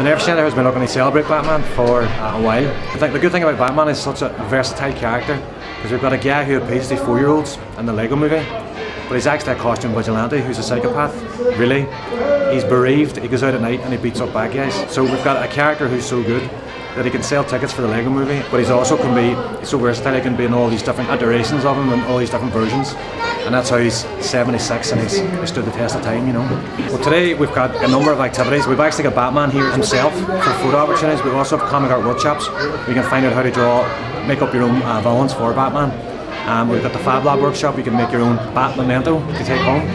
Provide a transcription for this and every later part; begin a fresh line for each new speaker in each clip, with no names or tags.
The Nerve Centre has been looking to celebrate Batman for a while. I think the good thing about Batman is such a versatile character because we've got a guy who appeals to four year olds in the Lego movie, but he's actually a costume vigilante who's a psychopath, really. He's bereaved, he goes out at night and he beats up bad guys. So we've got a character who's so good that he can sell tickets for the Lego movie, but he's also can be so versatile he can be in all these different iterations of him and all these different versions. And that's how he's 76 and he's, he stood the test of time, you know. Well, today we've got a number of activities. We've actually got Batman here himself for photo opportunities. We also have comic art workshops you can find out how to draw, make up your own uh, villains for Batman. Um, we've got the Fab Lab workshop, you can make your own Bat Memento to take home.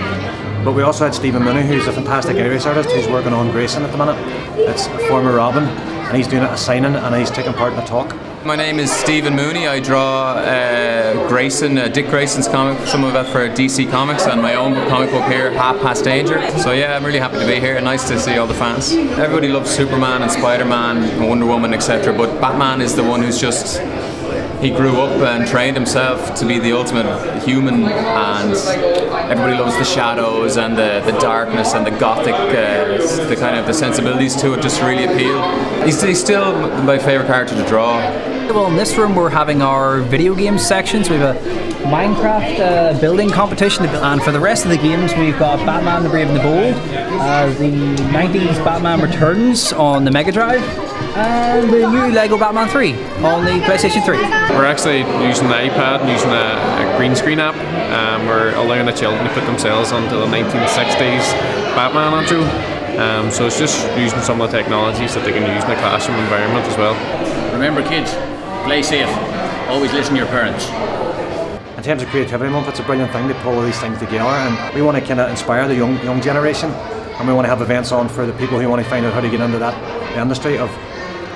But we also had Stephen Mooney, who's a fantastic aerial artist who's working on Grayson at the minute. It's a former Robin, and he's doing a signing and he's taking part in a talk.
My name is Stephen Mooney. I draw uh, Grayson, uh, Dick Grayson's comic, some of it for DC Comics, and my own comic book here, Half Past Danger. So yeah, I'm really happy to be here. And nice to see all the fans. Everybody loves Superman and Spider-Man, Wonder Woman, etc. But Batman is the one who's just he grew up and trained himself to be the ultimate human and everybody loves the shadows and the, the darkness and the gothic uh, the kind of the sensibilities to it just really appeal. He's, he's still my favorite character to draw.
Well in this room we're having our video game sections. We have a minecraft uh, building competition and for the rest of the games we've got batman the brave and the bold uh, the 90s batman returns on the mega drive and the new Lego Batman 3 on the PlayStation 3.
We're actually using the iPad and using a, a green screen app. Um, we're allowing the children to put themselves onto the 1960s Batman onto. Um, so it's just using some of the technologies that they can use in the classroom environment as well.
Remember kids, play safe. Always listen to your parents.
In terms of Creativity Month, it's a brilliant thing to pull all these things together and we want to kind of inspire the young young generation and we want to have events on for the people who want to find out how to get into that industry of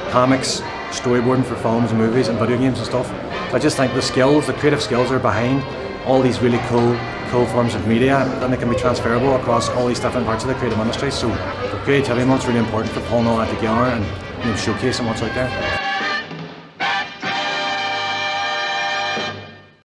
comics, storyboarding for films and movies and video games and stuff. So I just think the skills, the creative skills are behind all these really cool cool forms of media and they can be transferable across all these different parts of the creative industry. So the creativity month's really important for pulling all that together and you know, showcasing what's out there.